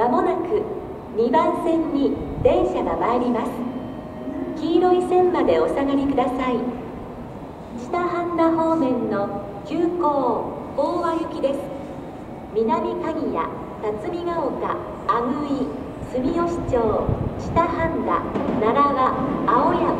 まもなく2番線に電車が参ります。黄色い線までお下がりください。知多半田方面の急行大和行きです。南鍵屋辰巳ヶ丘阿久井住吉町知多半田奈良輪青山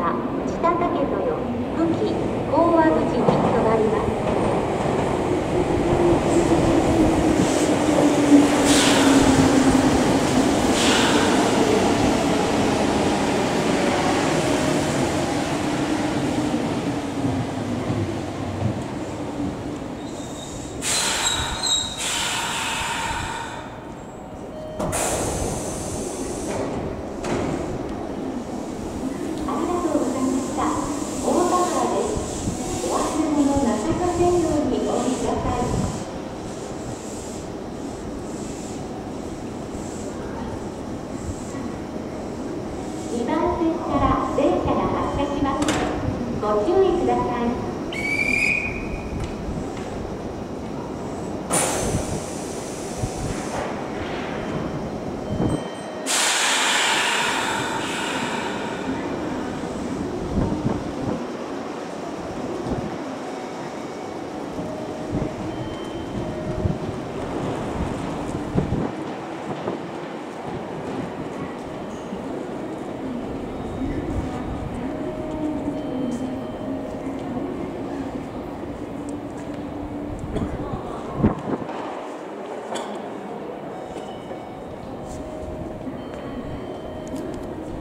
から電車が発車します。ご注意ください。